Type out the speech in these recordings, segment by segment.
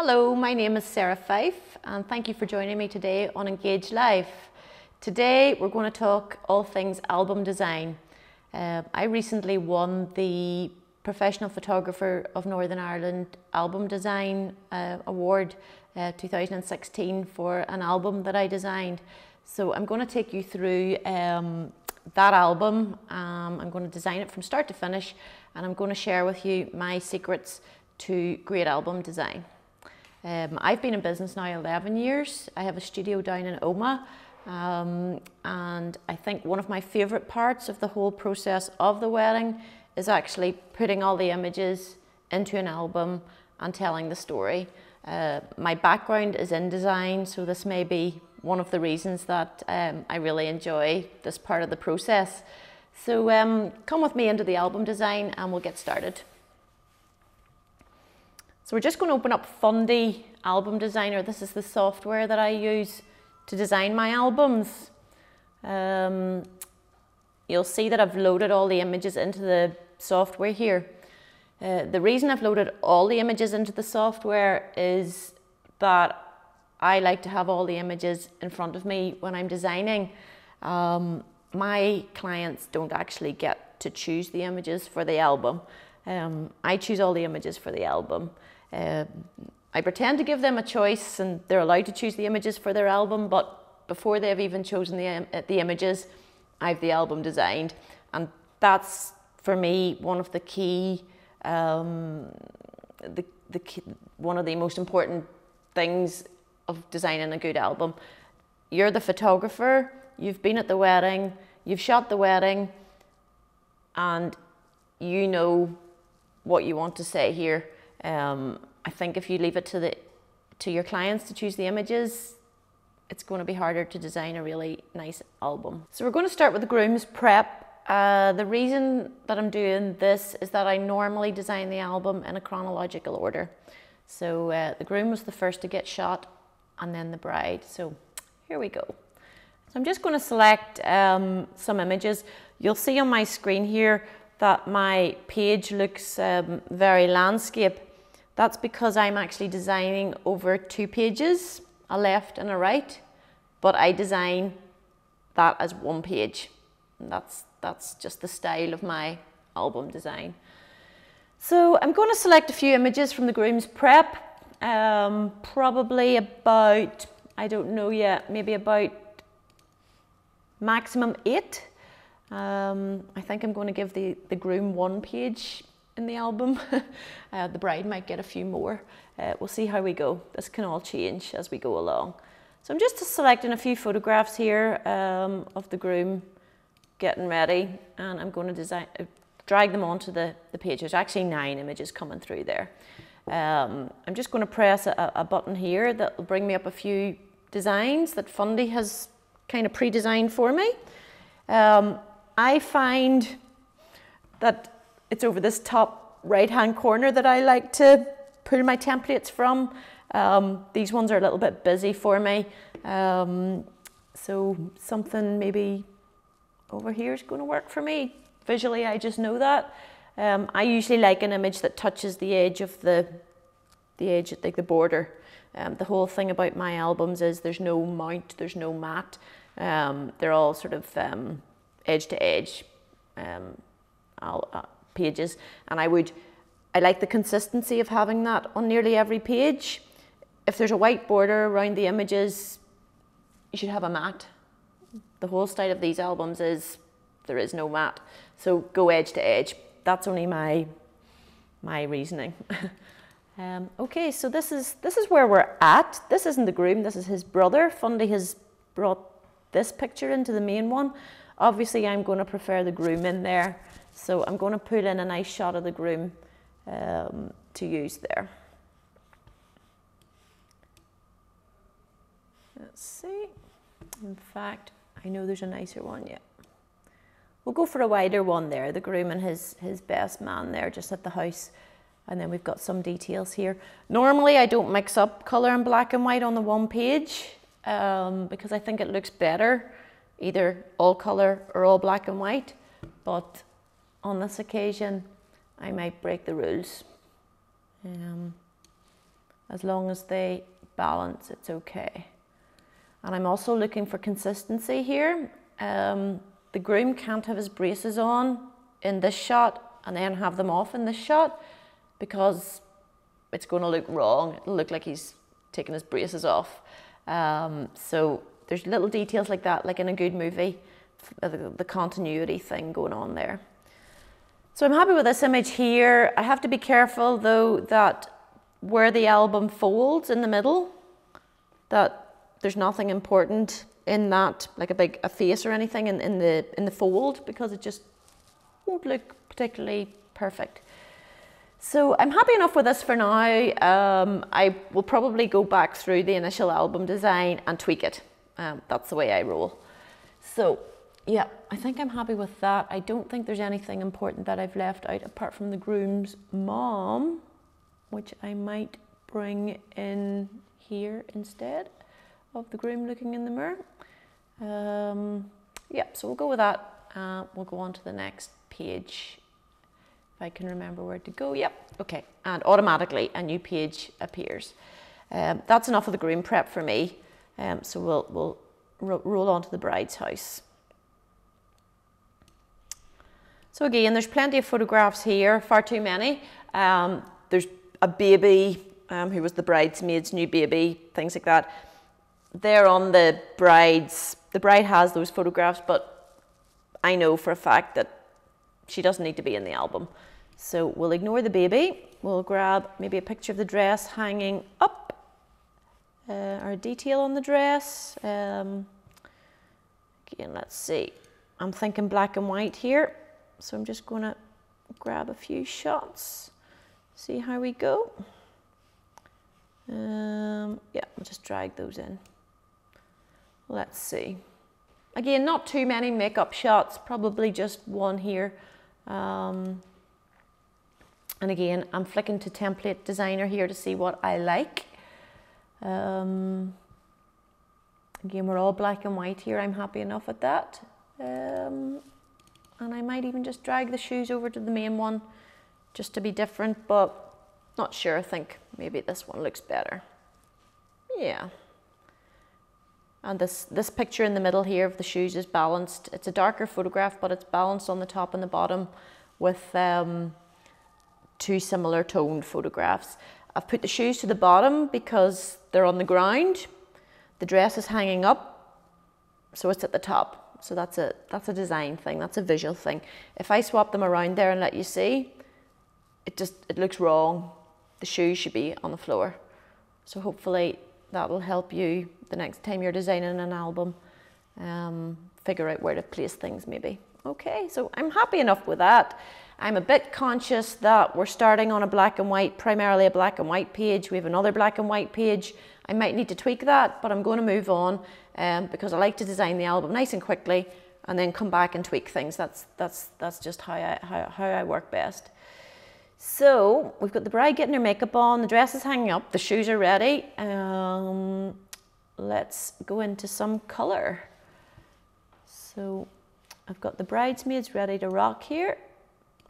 Hello, my name is Sarah Fyffe and thank you for joining me today on Engage Live. Today we're going to talk all things album design. Uh, I recently won the Professional Photographer of Northern Ireland Album Design uh, Award uh, 2016 for an album that I designed. So I'm going to take you through um, that album. Um, I'm going to design it from start to finish and I'm going to share with you my secrets to great album design. Um, I've been in business now 11 years. I have a studio down in Omagh um, and I think one of my favourite parts of the whole process of the wedding is actually putting all the images into an album and telling the story. Uh, my background is in design, so this may be one of the reasons that um, I really enjoy this part of the process. So um, come with me into the album design and we'll get started. So we're just going to open up Fundy Album Designer. This is the software that I use to design my albums. Um, you'll see that I've loaded all the images into the software here. Uh, the reason I've loaded all the images into the software is that I like to have all the images in front of me when I'm designing. Um, my clients don't actually get to choose the images for the album. Um, I choose all the images for the album. Uh, I pretend to give them a choice and they're allowed to choose the images for their album, but before they've even chosen the, the images, I've the album designed. And that's, for me, one of the key, um, the, the key, one of the most important things of designing a good album. You're the photographer, you've been at the wedding, you've shot the wedding, and you know what you want to say here. Um, I think if you leave it to the to your clients to choose the images, it's going to be harder to design a really nice album. So we're going to start with the groom's prep. Uh, the reason that I'm doing this is that I normally design the album in a chronological order. So uh, the groom was the first to get shot and then the bride. So here we go. So I'm just going to select um, some images. You'll see on my screen here that my page looks um, very landscape. That's because I'm actually designing over two pages, a left and a right, but I design that as one page. And that's, that's just the style of my album design. So I'm going to select a few images from the groom's prep, um, probably about, I don't know yet, maybe about maximum eight. Um, I think I'm going to give the, the groom one page in the album. uh, the bride might get a few more. Uh, we'll see how we go. This can all change as we go along. So I'm just selecting a few photographs here um, of the groom getting ready and I'm going to design, uh, drag them onto the, the page. There's actually nine images coming through there. Um, I'm just going to press a, a button here that will bring me up a few designs that Fundy has kind of pre-designed for me. Um, I find that it's over this top right hand corner that I like to pull my templates from. Um, these ones are a little bit busy for me. Um, so something maybe over here is going to work for me. Visually, I just know that. Um, I usually like an image that touches the edge of the, the edge, like the border. Um, the whole thing about my albums is there's no mount, there's no mat. Um, they're all sort of um, edge to edge. Um, uh, pages and I would, I like the consistency of having that on nearly every page. If there's a white border around the images, you should have a mat. The whole style of these albums is there is no mat. So go edge to edge. That's only my, my reasoning. um, okay, so this is, this is where we're at. This isn't the groom, this is his brother. Fundy has brought this picture into the main one. Obviously, I'm going to prefer the groom in there. So I'm going to put in a nice shot of the groom um, to use there. Let's see. In fact, I know there's a nicer one yet. We'll go for a wider one there, the groom and his, his best man there just at the house. And then we've got some details here. Normally I don't mix up colour and black and white on the one page um, because I think it looks better, either all colour or all black and white. But on this occasion, I might break the rules. Um, As long as they balance, it's okay. And I'm also looking for consistency here. Um, the groom can't have his braces on in this shot and then have them off in this shot because it's going to look wrong. It'll look like he's taking his braces off. Um, so there's little details like that, like in a good movie, the, the continuity thing going on there. So I'm happy with this image here. I have to be careful though that where the album folds in the middle, that there's nothing important in that, like a big a face or anything in, in the in the fold because it just won't look particularly perfect. So I'm happy enough with this for now. Um, I will probably go back through the initial album design and tweak it. Um, that's the way I roll. So yeah, I think I'm happy with that. I don't think there's anything important that I've left out apart from the groom's mom, which I might bring in here instead of the groom looking in the mirror. Um, yeah, so we'll go with that. Uh, we'll go on to the next page if I can remember where to go. Yep, okay. And automatically a new page appears. Um, that's enough of the groom prep for me. Um, so we'll, we'll ro roll on to the bride's house. So again, there's plenty of photographs here, far too many. Um, there's a baby um, who was the bridesmaid's new baby, things like that. They're on the bride's, the bride has those photographs, but I know for a fact that she doesn't need to be in the album. So we'll ignore the baby. We'll grab maybe a picture of the dress hanging up, uh, or a detail on the dress. Um, again, let's see. I'm thinking black and white here. So I'm just going to grab a few shots, see how we go. Um, yeah, I'll just drag those in. Let's see. Again, not too many makeup shots, probably just one here. Um, and again, I'm flicking to template designer here to see what I like. Um, again, we're all black and white here. I'm happy enough with that. Um, and I might even just drag the shoes over to the main one just to be different, but not sure. I think maybe this one looks better. Yeah. And this, this picture in the middle here of the shoes is balanced. It's a darker photograph, but it's balanced on the top and the bottom with um, two similar toned photographs. I've put the shoes to the bottom because they're on the ground. The dress is hanging up, so it's at the top. So that's a, that's a design thing, that's a visual thing. If I swap them around there and let you see, it just, it looks wrong. The shoes should be on the floor. So hopefully that will help you the next time you're designing an album, um, figure out where to place things maybe. Okay, so I'm happy enough with that. I'm a bit conscious that we're starting on a black and white, primarily a black and white page. We have another black and white page. I might need to tweak that, but I'm going to move on um, because I like to design the album nice and quickly and then come back and tweak things. That's, that's, that's just how I, how, how I work best. So we've got the bride getting her makeup on, the dress is hanging up, the shoes are ready. Um, let's go into some colour. So I've got the bridesmaids ready to rock here.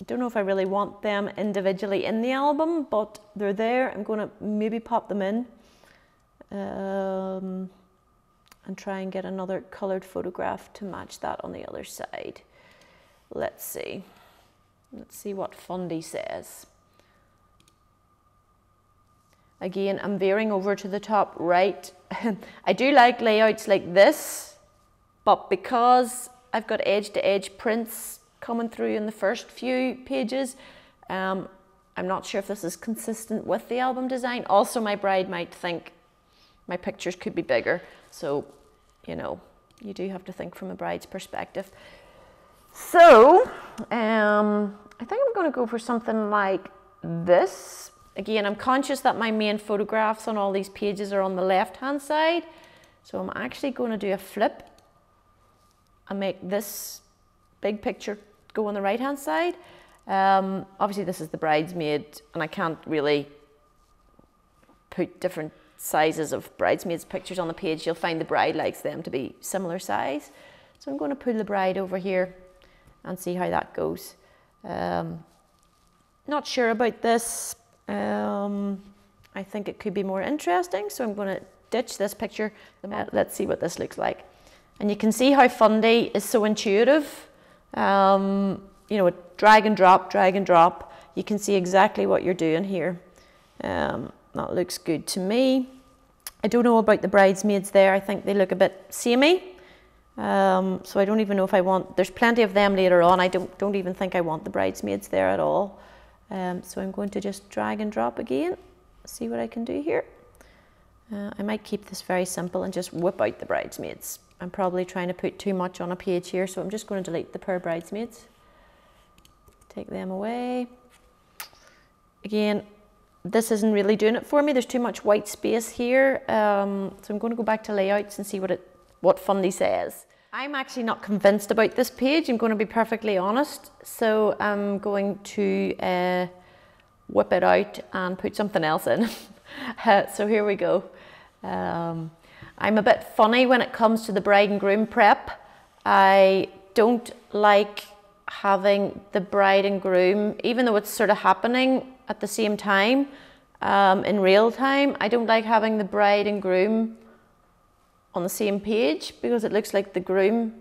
I don't know if I really want them individually in the album, but they're there. I'm going to maybe pop them in um, and try and get another coloured photograph to match that on the other side. Let's see. Let's see what Fundy says. Again, I'm veering over to the top right. I do like layouts like this, but because I've got edge-to-edge -edge prints coming through in the first few pages, um, I'm not sure if this is consistent with the album design. Also, my bride might think my pictures could be bigger. So, you know, you do have to think from a bride's perspective. So, um, I think I'm going to go for something like this. Again, I'm conscious that my main photographs on all these pages are on the left-hand side. So I'm actually going to do a flip and make this big picture go on the right-hand side. Um, obviously, this is the bridesmaid, and I can't really put different sizes of bridesmaids pictures on the page. You'll find the bride likes them to be similar size. So I'm going to pull the bride over here and see how that goes. Um, not sure about this. Um, I think it could be more interesting. So I'm going to ditch this picture. Uh, let's see what this looks like. And you can see how Fundy is so intuitive. Um, you know, drag and drop, drag and drop. You can see exactly what you're doing here. Um, that looks good to me. I don't know about the bridesmaids there. I think they look a bit samey. Um, so I don't even know if I want, there's plenty of them later on. I don't, don't even think I want the bridesmaids there at all. Um, so I'm going to just drag and drop again, see what I can do here. Uh, I might keep this very simple and just whip out the bridesmaids. I'm probably trying to put too much on a page here, so I'm just going to delete the pair bridesmaids. Take them away. Again, this isn't really doing it for me. There's too much white space here. Um, so I'm going to go back to layouts and see what it what Fundy says. I'm actually not convinced about this page, I'm going to be perfectly honest. So I'm going to uh, whip it out and put something else in. uh, so here we go. Um, I'm a bit funny when it comes to the bride and groom prep. I don't like having the bride and groom, even though it's sort of happening at the same time, um, in real time, I don't like having the bride and groom on the same page because it looks like the groom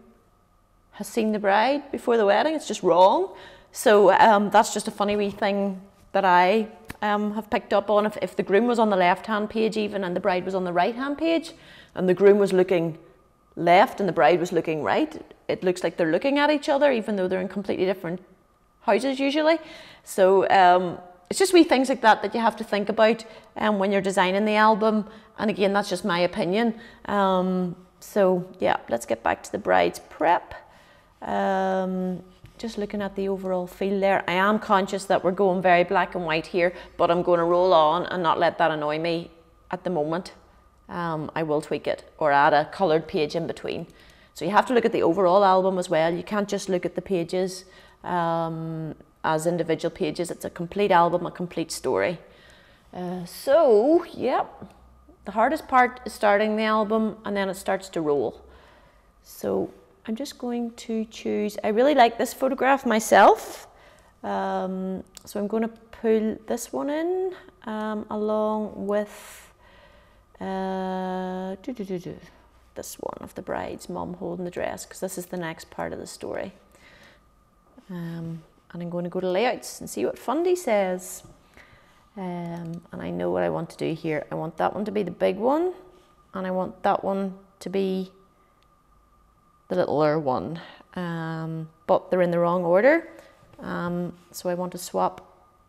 has seen the bride before the wedding. It's just wrong. So um, that's just a funny wee thing that I um, have picked up on. If, if the groom was on the left hand page, even and the bride was on the right hand page, and the groom was looking left and the bride was looking right, it looks like they're looking at each other, even though they're in completely different houses usually. So um, it's just wee things like that that you have to think about um, when you're designing the album. And again, that's just my opinion. Um, so yeah, let's get back to the bride's prep. Um, just looking at the overall feel there. I am conscious that we're going very black and white here, but I'm going to roll on and not let that annoy me at the moment. Um, I will tweak it or add a coloured page in between. So you have to look at the overall album as well. You can't just look at the pages. Um, as individual pages. It's a complete album, a complete story. Uh, so, yep, the hardest part is starting the album and then it starts to roll. So I'm just going to choose, I really like this photograph myself. Um, so I'm going to pull this one in um, along with uh, doo -doo -doo this one of the bride's mum holding the dress because this is the next part of the story. Um, and I'm going to go to layouts and see what Fundy says. Um, and I know what I want to do here. I want that one to be the big one and I want that one to be the littler one. Um, but they're in the wrong order. Um, so I want to swap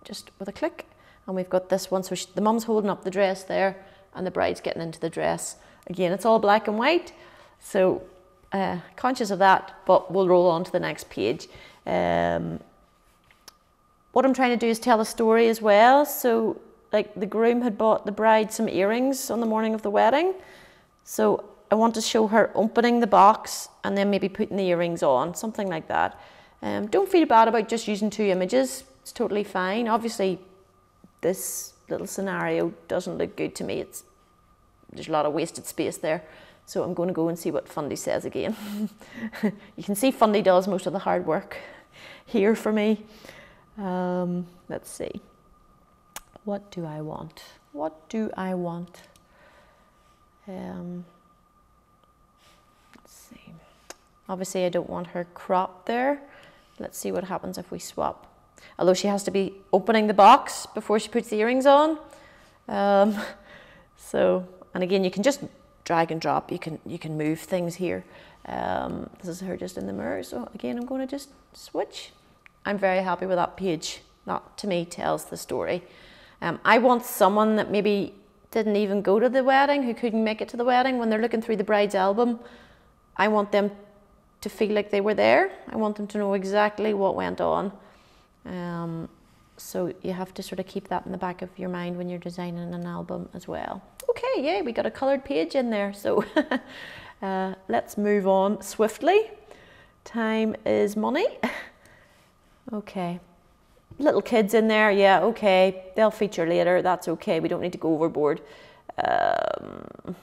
just with a click. And we've got this one. So she, the mum's holding up the dress there and the bride's getting into the dress. Again, it's all black and white. So uh, conscious of that, but we'll roll on to the next page. Um, what I'm trying to do is tell a story as well. So like the groom had bought the bride some earrings on the morning of the wedding. So I want to show her opening the box and then maybe putting the earrings on, something like that. Um, don't feel bad about just using two images. It's totally fine. Obviously, this little scenario doesn't look good to me. It's There's a lot of wasted space there. So I'm going to go and see what Fundy says again. you can see Fundy does most of the hard work here for me. Um, let's see. What do I want? What do I want? Um, let's see. Obviously, I don't want her cropped there. Let's see what happens if we swap. Although she has to be opening the box before she puts the earrings on. Um, so, and again, you can just drag and drop. You can you can move things here. Um, this is her just in the mirror. So again, I'm going to just switch. I'm very happy with that page. That to me tells the story. Um, I want someone that maybe didn't even go to the wedding, who couldn't make it to the wedding, when they're looking through the bride's album, I want them to feel like they were there. I want them to know exactly what went on. Um, so you have to sort of keep that in the back of your mind when you're designing an album as well. Okay, yeah, we got a coloured page in there. So uh, let's move on swiftly. Time is money. Okay. Little kids in there, yeah, okay. They'll feature later, that's okay. We don't need to go overboard. Um,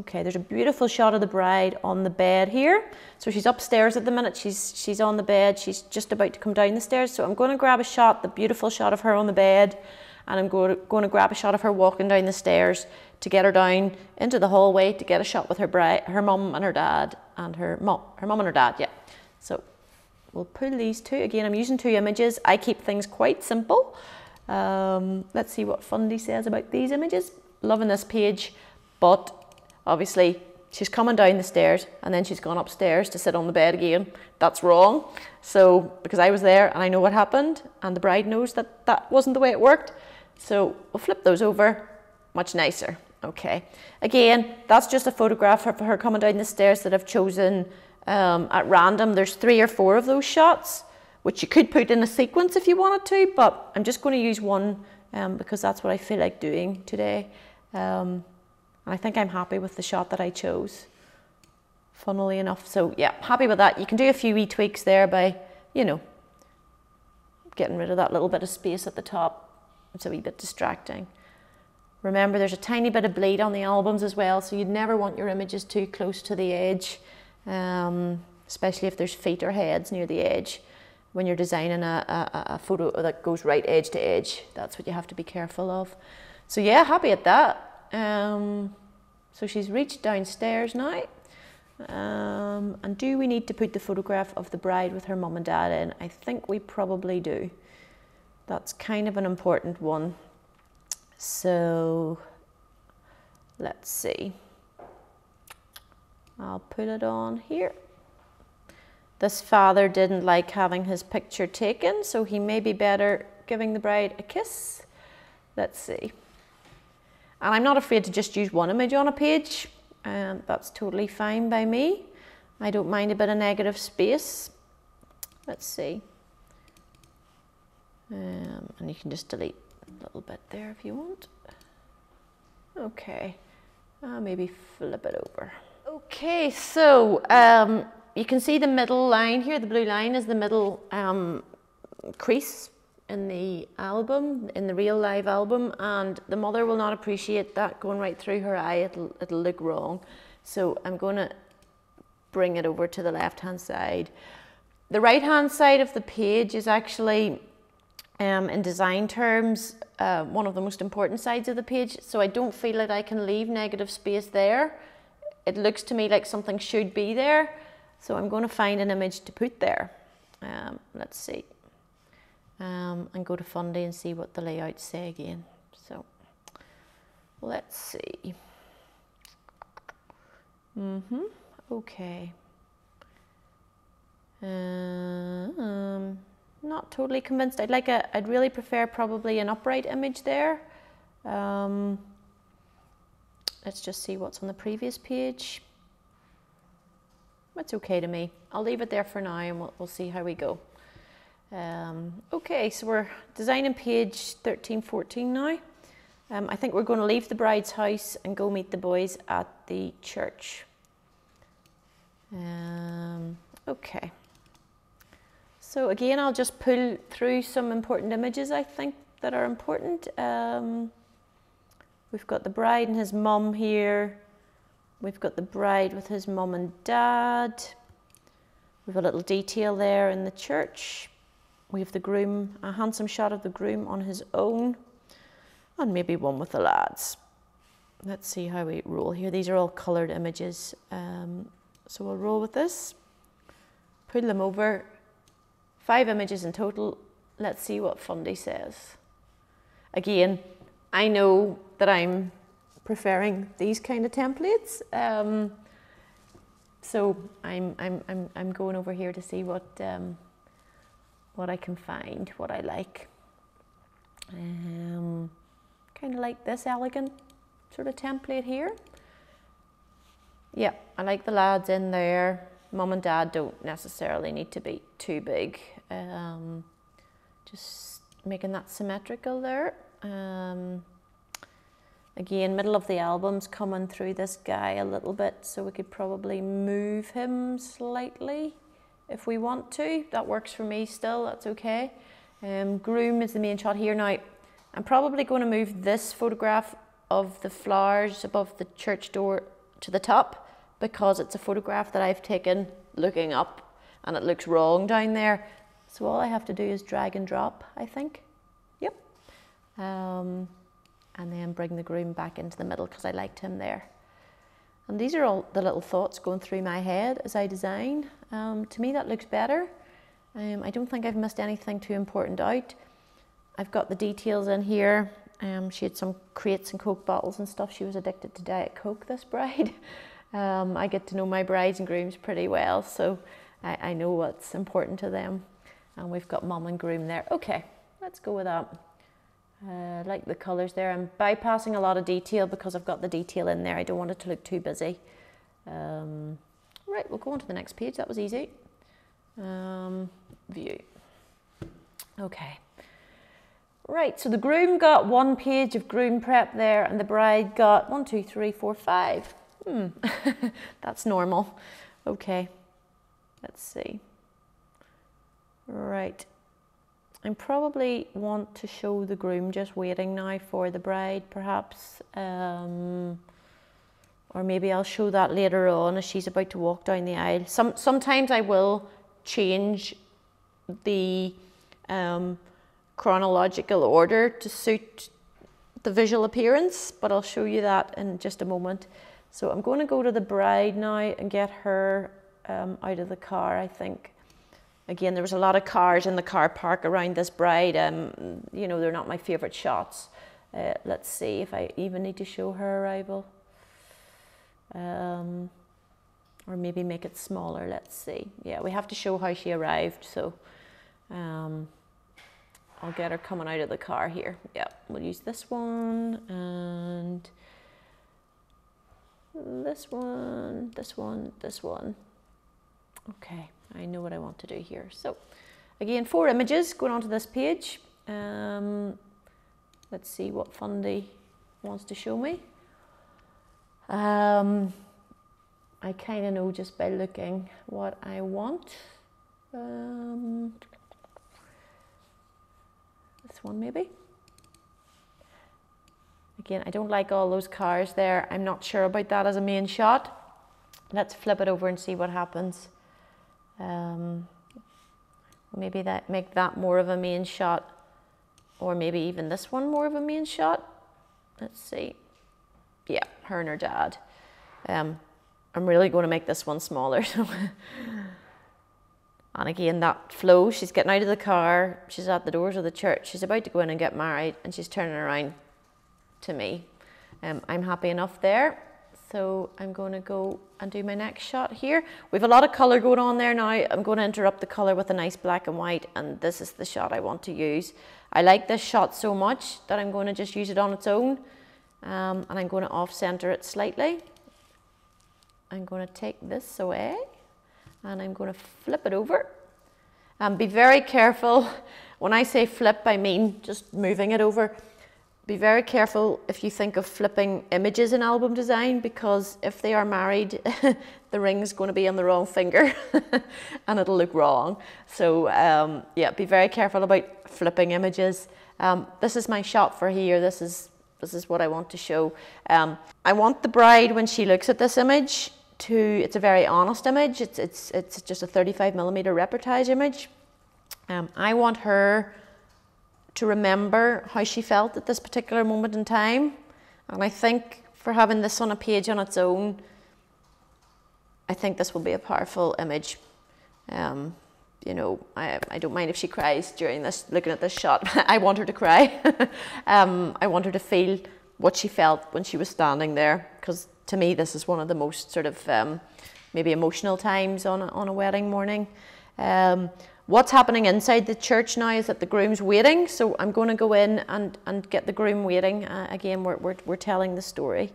okay, there's a beautiful shot of the bride on the bed here. So she's upstairs at the minute, she's, she's on the bed, she's just about to come down the stairs. So I'm going to grab a shot, the beautiful shot of her on the bed, and I'm going to, going to grab a shot of her walking down the stairs to get her down into the hallway to get a shot with her bride, her mum and her dad and her mum, her mum and her dad, yeah. So we'll pull these two. Again, I'm using two images. I keep things quite simple. Um, let's see what Fundy says about these images. Loving this page, but obviously she's coming down the stairs and then she's gone upstairs to sit on the bed again. That's wrong. So, because I was there and I know what happened, and the bride knows that that wasn't the way it worked. So, we'll flip those over. Much nicer. Okay. Again, that's just a photograph of her coming down the stairs that I've chosen um, at random. There's three or four of those shots, which you could put in a sequence if you wanted to, but I'm just going to use one um, because that's what I feel like doing today. Um, I think I'm happy with the shot that I chose, funnily enough. So yeah, happy with that. You can do a few wee tweaks there by, you know, getting rid of that little bit of space at the top. It's a wee bit distracting. Remember, there's a tiny bit of bleed on the albums as well, so you'd never want your images too close to the edge, um, especially if there's feet or heads near the edge. When you're designing a, a, a photo that goes right edge to edge, that's what you have to be careful of. So yeah, happy at that. Um, so she's reached downstairs now. Um, and do we need to put the photograph of the bride with her mum and dad in? I think we probably do. That's kind of an important one. So let's see. I'll put it on here. This father didn't like having his picture taken, so he may be better giving the bride a kiss. Let's see. And I'm not afraid to just use one image on a page. Um, that's totally fine by me. I don't mind a bit of negative space. Let's see. Um, and you can just delete a little bit there if you want. Okay, uh, maybe flip it over. Okay, so um, you can see the middle line here, the blue line is the middle um, crease in the album, in the real live album, and the mother will not appreciate that going right through her eye. It'll, it'll look wrong. So I'm going to bring it over to the left hand side. The right hand side of the page is actually, um, in design terms, uh, one of the most important sides of the page. So I don't feel that I can leave negative space there. It looks to me like something should be there. So I'm going to find an image to put there. Um, let's see um, and go to Fundy and see what the layouts say again. So let's see. Mm-hmm. Okay. Um, not totally convinced. I'd like a. I'd really prefer probably an upright image there. Um, let's just see what's on the previous page. It's okay to me. I'll leave it there for now, and we'll, we'll see how we go. Um, okay, so we're designing page 13, 14 now. Um, I think we're going to leave the bride's house and go meet the boys at the church. Um, okay. So again, I'll just pull through some important images I think that are important. Um, we've got the bride and his mum here. We've got the bride with his mum and dad. We've a little detail there in the church. We have the groom, a handsome shot of the groom on his own, and maybe one with the lads. Let's see how we roll here. These are all coloured images. Um, so we'll roll with this, put them over. Five images in total. Let's see what Fundy says. Again, I know that I'm preferring these kind of templates. Um, so I'm, I'm, I'm, I'm going over here to see what um, what I can find, what I like. Um, kind of like this elegant sort of template here. Yeah, I like the lads in there. Mum and dad don't necessarily need to be too big. Um, just making that symmetrical there. Um, again, middle of the album's coming through this guy a little bit, so we could probably move him slightly if we want to. That works for me still, that's okay. Um, groom is the main shot here. Now, I'm probably going to move this photograph of the flowers above the church door to the top because it's a photograph that I've taken looking up and it looks wrong down there. So all I have to do is drag and drop, I think. Yep. Um, and then bring the groom back into the middle because I liked him there. And these are all the little thoughts going through my head as I design. Um, to me, that looks better. Um, I don't think I've missed anything too important out. I've got the details in here. Um, she had some crates and Coke bottles and stuff. She was addicted to Diet Coke, this bride. Um, I get to know my brides and grooms pretty well, so I, I know what's important to them. And we've got mum and groom there. Okay, let's go with that. Uh, like the colours there. I'm bypassing a lot of detail because I've got the detail in there. I don't want it to look too busy. Um, right, we'll go on to the next page. That was easy. Um, view. Okay. Right, so the groom got one page of groom prep there and the bride got one, two, three, four, five. Hmm, that's normal. Okay, let's see. Right, I probably want to show the groom just waiting now for the bride, perhaps. Um, or maybe I'll show that later on as she's about to walk down the aisle. Some, sometimes I will change the um, chronological order to suit the visual appearance, but I'll show you that in just a moment. So I'm going to go to the bride now and get her um, out of the car, I think. Again, there was a lot of cars in the car park around this bride. Um, you know, they're not my favourite shots. Uh, let's see if I even need to show her arrival. Um, or maybe make it smaller, let's see. Yeah, we have to show how she arrived, so um, I'll get her coming out of the car here. Yeah, we'll use this one and this one, this one, this one. Okay. I know what I want to do here. So again, four images going onto this page. Um, let's see what Fundy wants to show me. Um, I kind of know just by looking what I want. Um, this one maybe. Again, I don't like all those cars there. I'm not sure about that as a main shot. Let's flip it over and see what happens. Um, maybe that make that more of a main shot or maybe even this one more of a main shot. Let's see. Yeah, her and her dad. Um, I'm really going to make this one smaller. and again, that flow, she's getting out of the car, she's at the doors of the church, she's about to go in and get married, and she's turning around to me. Um, I'm happy enough there. So I'm going to go and do my next shot here. We have a lot of colour going on there now. I'm going to interrupt the colour with a nice black and white and this is the shot I want to use. I like this shot so much that I'm going to just use it on its own um, and I'm going to off centre it slightly. I'm going to take this away and I'm going to flip it over. And be very careful. When I say flip, I mean just moving it over be very careful if you think of flipping images in album design because if they are married, the ring's going to be on the wrong finger and it'll look wrong. So um, yeah, be very careful about flipping images. Um, this is my shot for here. This is this is what I want to show. Um, I want the bride when she looks at this image to. It's a very honest image. It's it's it's just a 35 millimeter reportage image. Um, I want her to remember how she felt at this particular moment in time. And I think for having this on a page on its own, I think this will be a powerful image. Um, you know, I, I don't mind if she cries during this, looking at this shot. I want her to cry. um, I want her to feel what she felt when she was standing there, because to me, this is one of the most sort of um, maybe emotional times on a, on a wedding morning. What's happening inside the church now is that the groom's waiting, so I'm going to go in and, and get the groom waiting. Uh, again, we're, we're, we're telling the story.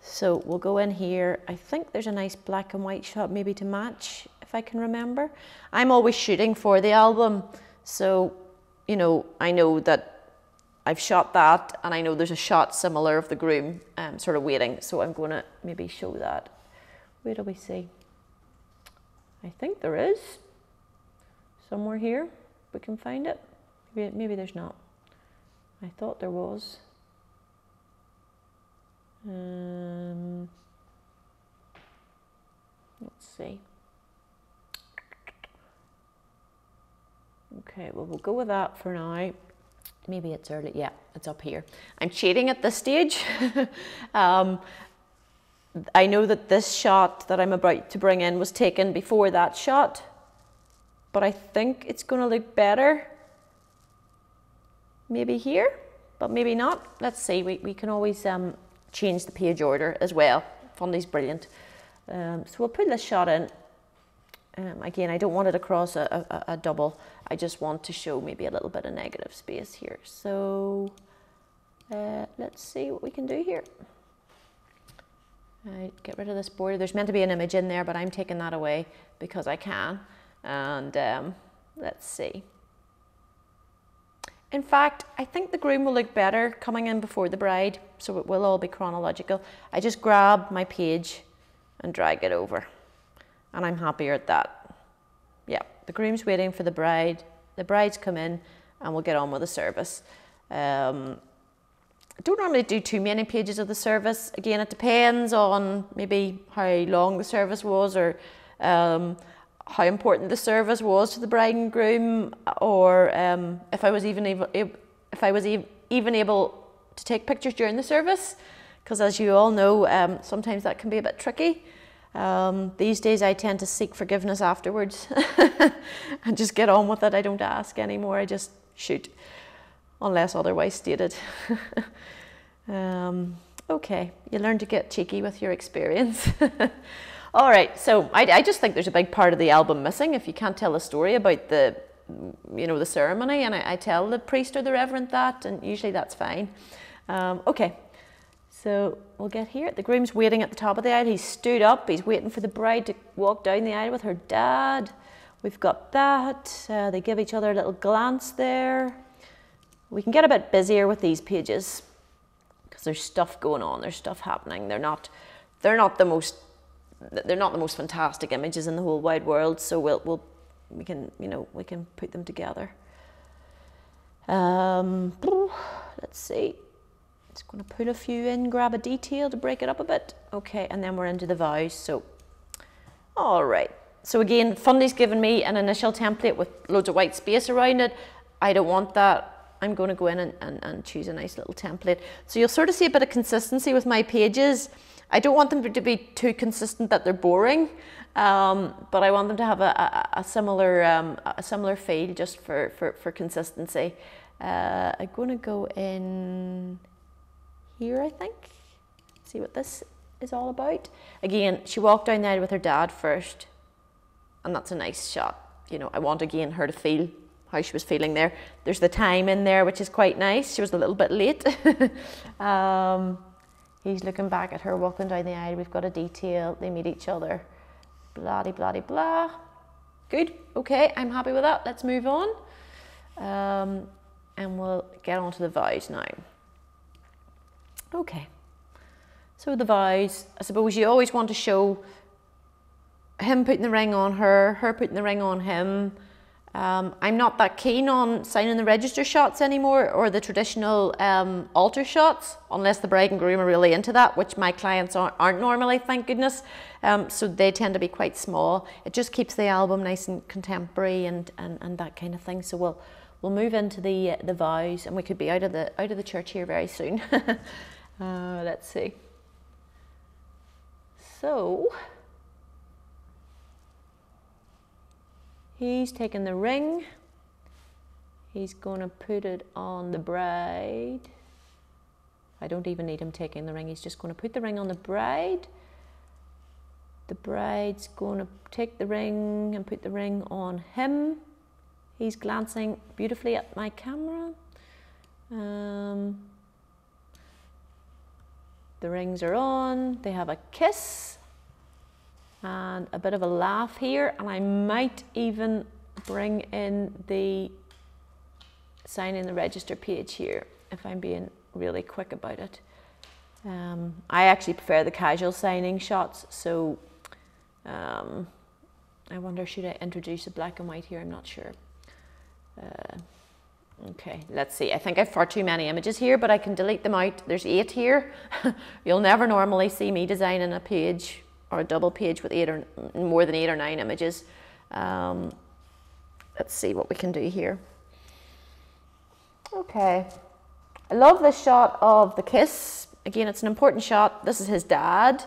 So we'll go in here. I think there's a nice black and white shot maybe to match, if I can remember. I'm always shooting for the album, so, you know, I know that I've shot that, and I know there's a shot similar of the groom um, sort of waiting, so I'm going to maybe show that. Where do we see? I think there is somewhere here. We can find it. Maybe, maybe there's not. I thought there was. Um, let's see. Okay, well, we'll go with that for now. maybe it's early, yeah, it's up here. I'm cheating at this stage. um, I know that this shot that I'm about to bring in was taken before that shot, but I think it's going to look better maybe here, but maybe not. Let's see, we, we can always um, change the page order as well. Fundy's brilliant. Um, so we'll put this shot in. Um, again, I don't want it across a, a, a, double. I just want to show maybe a little bit of negative space here. So uh, let's see what we can do here. Right, get rid of this border. There's meant to be an image in there, but I'm taking that away because I can. And um, let's see. In fact, I think the groom will look better coming in before the bride, so it will all be chronological. I just grab my page and drag it over, and I'm happier at that. Yeah, the groom's waiting for the bride, the bride's come in, and we'll get on with the service. Um, I don't normally do too many pages of the service. Again, it depends on maybe how long the service was or um, how important the service was to the bride and groom, or um, if I was even able, if I was even able to take pictures during the service, because as you all know, um, sometimes that can be a bit tricky. Um, these days, I tend to seek forgiveness afterwards and just get on with it. I don't ask anymore. I just shoot, unless otherwise stated. um, okay, you learn to get cheeky with your experience. All right, so I, I just think there's a big part of the album missing if you can't tell a story about the, you know, the ceremony, and I, I tell the priest or the reverend that, and usually that's fine. Um, okay, so we'll get here. The groom's waiting at the top of the aisle. He's stood up. He's waiting for the bride to walk down the aisle with her dad. We've got that. Uh, they give each other a little glance there. We can get a bit busier with these pages because there's stuff going on. There's stuff happening. They're not. They're not the most they're not the most fantastic images in the whole wide world, so we'll, we'll we can you know we can put them together. Um, let's see. Just going to put a few in, grab a detail to break it up a bit. Okay, and then we're into the vows. So, all right. So again, Fundy's given me an initial template with loads of white space around it. I don't want that. I'm going to go in and, and, and choose a nice little template. So you'll sort of see a bit of consistency with my pages. I don't want them to be too consistent that they're boring, um, but I want them to have a, a, a similar um, a similar feel just for, for, for consistency. Uh, I'm going to go in here, I think. See what this is all about. Again, she walked down there with her dad first, and that's a nice shot. You know, I want again her to feel how she was feeling there. There's the time in there, which is quite nice. She was a little bit late. um, He's looking back at her walking down the aisle. We've got a detail. They meet each other. Blah, blah, blah. Good. Okay, I'm happy with that. Let's move on. Um, and we'll get on to the vows now. Okay. So the vows, I suppose you always want to show him putting the ring on her, her putting the ring on him, um, I'm not that keen on signing the register shots anymore or the traditional um, altar shots, unless the bride and groom are really into that, which my clients aren't, aren't normally, thank goodness. Um, so they tend to be quite small. It just keeps the album nice and contemporary and, and, and that kind of thing. So we'll we'll move into the uh, the vows, and we could be out of the out of the church here very soon. uh, let's see. So. He's taking the ring. He's going to put it on the bride. I don't even need him taking the ring. He's just going to put the ring on the bride. The bride's going to take the ring and put the ring on him. He's glancing beautifully at my camera. Um, the rings are on. They have a kiss and a bit of a laugh here and I might even bring in the sign in the register page here if I'm being really quick about it. Um, I actually prefer the casual signing shots so um, I wonder should I introduce a black and white here I'm not sure. Uh, okay let's see I think I've far too many images here but I can delete them out there's eight here you'll never normally see me designing a page or a double page with eight or more than eight or nine images. Um, let's see what we can do here. Okay. I love this shot of the kiss. Again, it's an important shot. This is his dad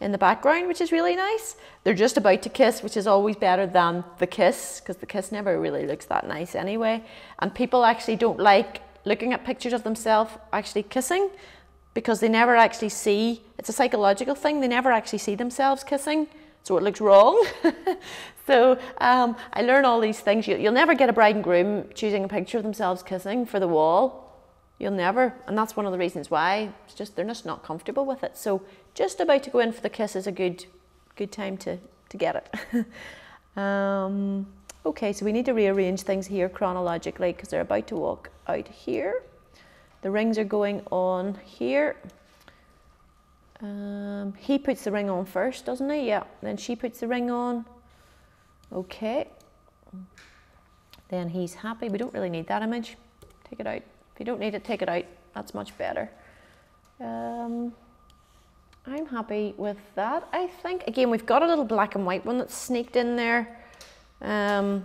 in the background, which is really nice. They're just about to kiss, which is always better than the kiss, because the kiss never really looks that nice anyway. And people actually don't like looking at pictures of themselves actually kissing because they never actually see, it's a psychological thing, they never actually see themselves kissing, so it looks wrong. so um, I learn all these things. You, will never get a bride and groom choosing a picture of themselves kissing for the wall. You'll never, and that's one of the reasons why. It's just they're just not comfortable with it. So just about to go in for the kiss is a good, good time to, to get it. um, okay, so we need to rearrange things here chronologically because they're about to walk out here. The rings are going on here. Um, he puts the ring on first, doesn't he? Yeah. Then she puts the ring on. Okay. Then he's happy. We don't really need that image. Take it out. If you don't need it, take it out. That's much better. Um, I'm happy with that. I think, again, we've got a little black and white one that's sneaked in there. Um,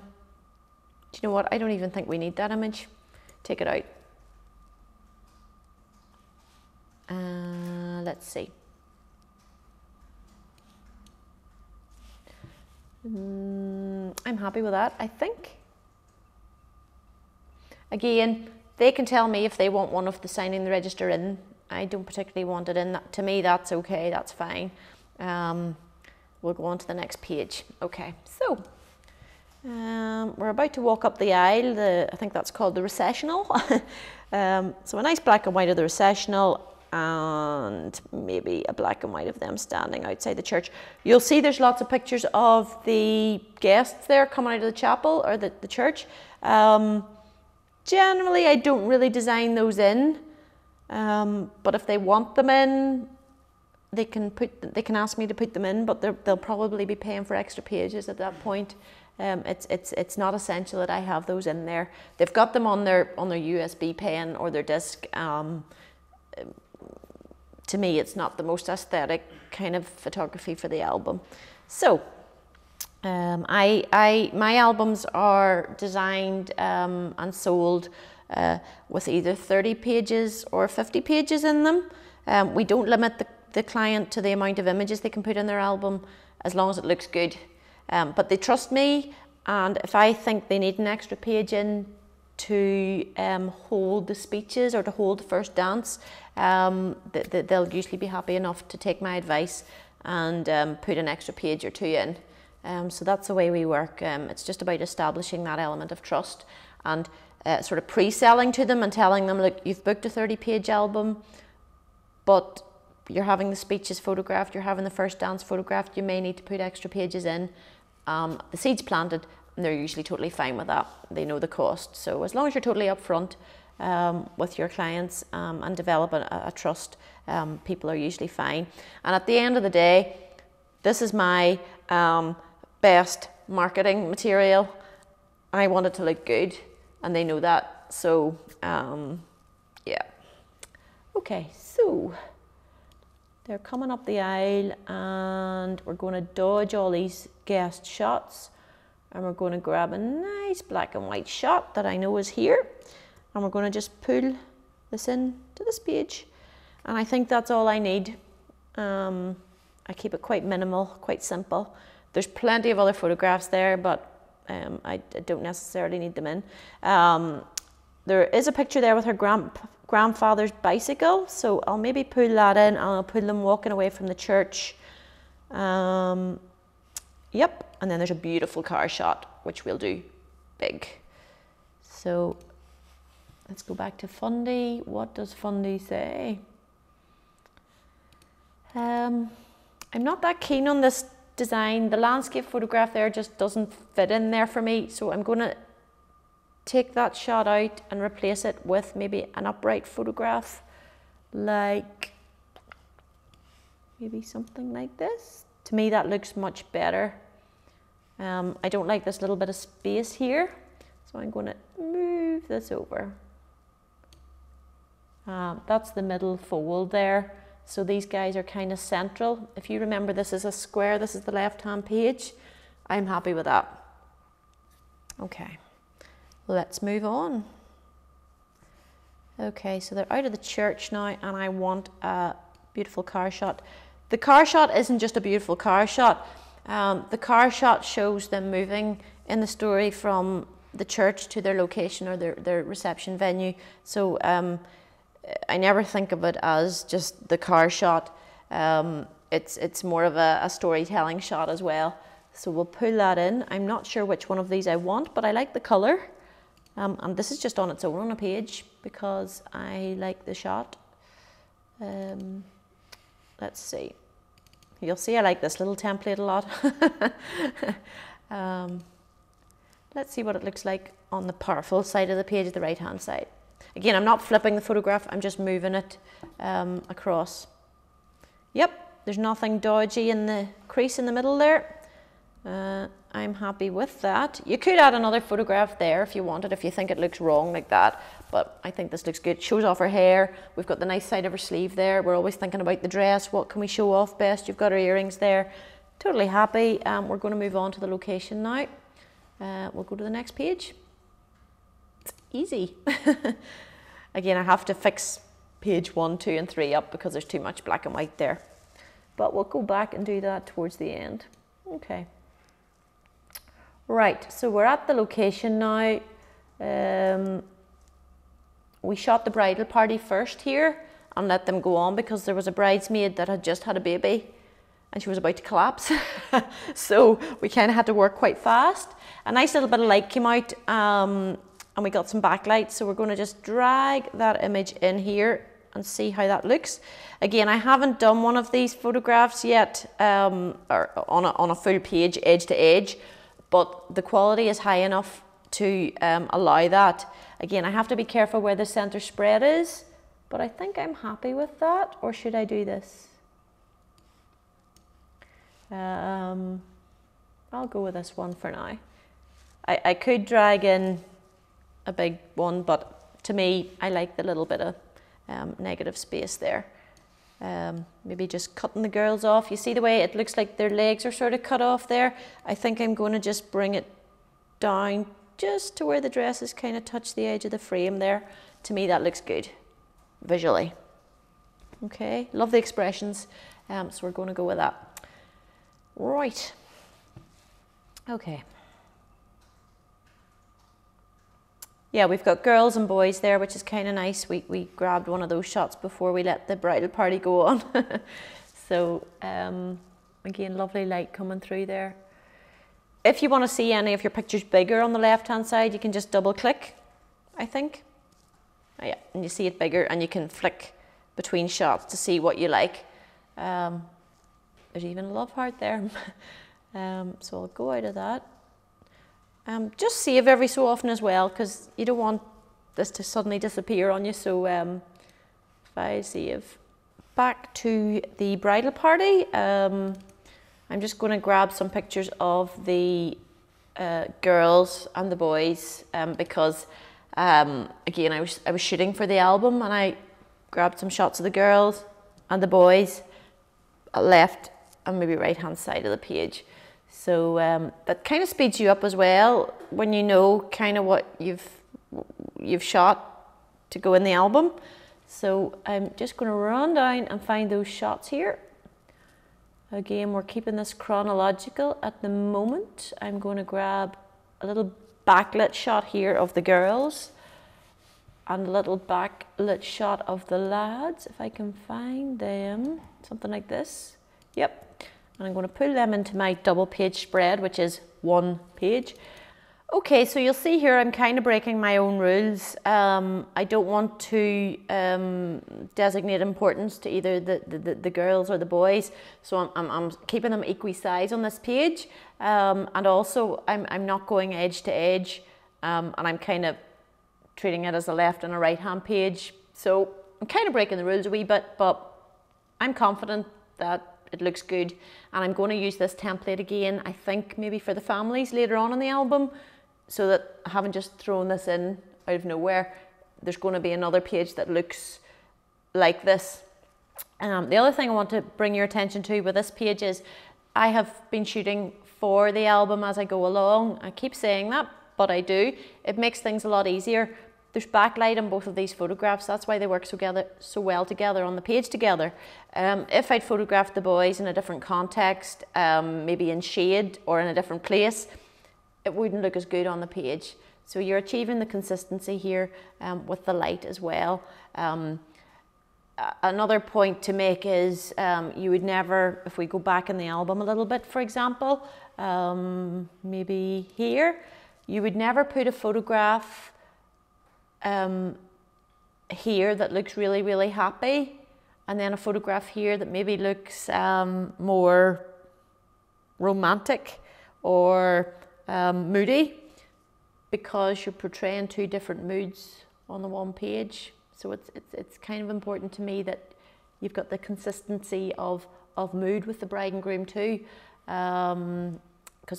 do you know what? I don't even think we need that image. Take it out. Uh, let's see. Mm, I'm happy with that, I think. Again, they can tell me if they want one of the signing the register in. I don't particularly want it in. That, To me, that's okay, that's fine. Um, we'll go on to the next page. Okay, so um, we're about to walk up the aisle. The, I think that's called the recessional. um, so a nice black and white of the recessional and maybe a black and white of them standing outside the church. You'll see there's lots of pictures of the guests there coming out of the chapel or the, the church. Um, generally, I don't really design those in, um, but if they want them in, they can put they can ask me to put them in, but they'll probably be paying for extra pages at that point. Um, it's it's it's not essential that I have those in there. They've got them on their on their USB pen or their disc. Um, to me, it's not the most aesthetic kind of photography for the album. So, um, I, I, my albums are designed um, and sold uh, with either 30 pages or 50 pages in them. Um, we don't limit the, the client to the amount of images they can put in their album as long as it looks good. Um, but they trust me, and if I think they need an extra page in to um, hold the speeches or to hold the first dance, um, th th they'll usually be happy enough to take my advice and um, put an extra page or two in. Um, so that's the way we work. Um, it's just about establishing that element of trust and uh, sort of pre-selling to them and telling them, look, you've booked a 30-page album, but you're having the speeches photographed, you're having the first dance photographed, you may need to put extra pages in. Um, the seed's planted, and they're usually totally fine with that. They know the cost. So as long as you're totally upfront um, with your clients um, and develop a, a trust, um, people are usually fine. And at the end of the day, this is my um, best marketing material. I want it to look good, and they know that. So um, yeah. Okay, so they're coming up the aisle and we're going to dodge all these guest shots and we're going to grab a nice black and white shot that I know is here and we're going to just pull this in to this page and I think that's all I need. Um, I keep it quite minimal, quite simple. There's plenty of other photographs there but um, I, I, don't necessarily need them in. Um, there is a picture there with her grand, grandfather's bicycle so I'll maybe pull that in I'll pull them walking away from the church. Um, Yep, and then there's a beautiful car shot, which we'll do big. So let's go back to Fundy. What does Fundy say? Um, I'm not that keen on this design. The landscape photograph there just doesn't fit in there for me. So I'm going to take that shot out and replace it with maybe an upright photograph like maybe something like this. To me, that looks much better. Um, I don't like this little bit of space here, so I'm going to move this over. Um, that's the middle fold there. So these guys are kind of central. If you remember this is a square, this is the left-hand page. I'm happy with that. Okay, let's move on. Okay, so they're out of the church now and I want a beautiful car shot. The car shot isn't just a beautiful car shot. Um, the car shot shows them moving in the story from the church to their location or their, their reception venue. So um, I never think of it as just the car shot. Um, it's, it's more of a, a storytelling shot as well. So we'll pull that in. I'm not sure which one of these I want, but I like the colour. Um, and this is just on its own on a page because I like the shot. Um, let's see. You'll see I like this little template a lot. um, let's see what it looks like on the powerful side of the page, the right hand side. Again, I'm not flipping the photograph, I'm just moving it um, across. Yep, there's nothing dodgy in the crease in the middle there. Uh, I'm happy with that. You could add another photograph there if you wanted, if you think it looks wrong like that. But I think this looks good. Shows off her hair. We've got the nice side of her sleeve there. We're always thinking about the dress. What can we show off best? You've got her earrings there. Totally happy. Um, we're going to move on to the location now. Uh, we'll go to the next page. It's easy. Again, I have to fix page one, two, and three up because there's too much black and white there. But we'll go back and do that towards the end. Okay. Right, so we're at the location now. Um, we shot the bridal party first here and let them go on because there was a bridesmaid that had just had a baby and she was about to collapse. so we kind of had to work quite fast. A nice little bit of light came out um, and we got some backlight. So we're going to just drag that image in here and see how that looks. Again, I haven't done one of these photographs yet um, or on a, on a full page, edge to edge but the quality is high enough to um, allow that. Again, I have to be careful where the center spread is, but I think I'm happy with that, or should I do this? Um, I'll go with this one for now. I, I could drag in a big one, but to me, I like the little bit of um, negative space there. Um, maybe just cutting the girls off. You see the way it looks like their legs are sort of cut off there? I think I'm going to just bring it down just to where the dresses kind of touch the edge of the frame there. To me, that looks good visually. Okay, love the expressions, um, so we're going to go with that. Right. Okay. Yeah, we've got girls and boys there, which is kind of nice. We, we grabbed one of those shots before we let the bridal party go on. so um, again, lovely light coming through there. If you want to see any of your pictures bigger on the left hand side, you can just double click, I think. Oh, yeah, and you see it bigger and you can flick between shots to see what you like. Um, there's even a love heart there. um, so I'll go out of that. Um, just save every so often as well because you don't want this to suddenly disappear on you. So um, if I save back to the bridal party, um, I'm just going to grab some pictures of the uh, girls and the boys um, because um, again I was I was shooting for the album and I grabbed some shots of the girls and the boys left and maybe right hand side of the page. So um, that kind of speeds you up as well when you know kind of what you've you've shot to go in the album. So I'm just going to run down and find those shots here. Again, we're keeping this chronological at the moment. I'm going to grab a little backlit shot here of the girls and a little backlit shot of the lads, if I can find them. Something like this. Yep, I'm going to pull them into my double page spread, which is one page. Okay, so you'll see here I'm kind of breaking my own rules. Um, I don't want to um, designate importance to either the, the, the, girls or the boys, so I'm, I'm, I'm keeping them equi size on this page. Um, and also, I'm, I'm not going edge to edge, um, and I'm kind of treating it as a left and a right hand page. So I'm kind of breaking the rules a wee bit, but I'm confident that it looks good. And I'm going to use this template again, I think maybe for the families later on in the album, so that I haven't just thrown this in out of nowhere. There's going to be another page that looks like this. Um, the other thing I want to bring your attention to with this page is I have been shooting for the album as I go along. I keep saying that, but I do. It makes things a lot easier there's backlight on both of these photographs. That's why they work so, together, so well together on the page together. Um, if I'd photographed the boys in a different context, um, maybe in shade or in a different place, it wouldn't look as good on the page. So you're achieving the consistency here um, with the light as well. Um, another point to make is um, you would never, if we go back in the album a little bit, for example, um, maybe here, you would never put a photograph um, here that looks really, really happy, and then a photograph here that maybe looks um, more romantic or um, moody because you're portraying two different moods on the one page. So it's, it's, it's kind of important to me that you've got the consistency of, of mood with the bride and groom too. Because um,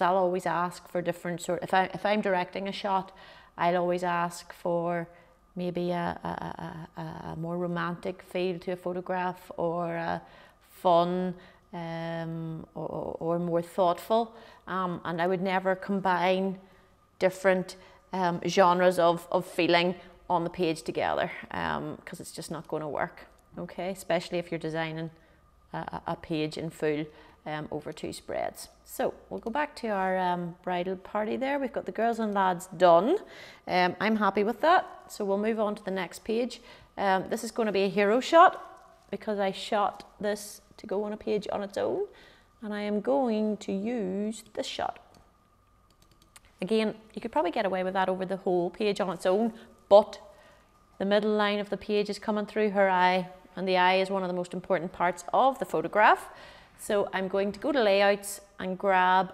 I'll always ask for different sort. If I if I'm directing a shot, I'll always ask for maybe a, a, a, a more romantic feel to a photograph or a fun um, or, or, more thoughtful. Um, and I would never combine different um, genres of, of feeling on the page together because um, it's just not going to work. Okay, especially if you're designing a, a page in full um, over two spreads. So we'll go back to our um, bridal party there. We've got the girls and lads done. Um, I'm happy with that. So we'll move on to the next page. Um, this is going to be a hero shot because I shot this to go on a page on its own. And I am going to use this shot. Again, you could probably get away with that over the whole page on its own, but the middle line of the page is coming through her eye and the eye is one of the most important parts of the photograph. So I'm going to go to layouts and grab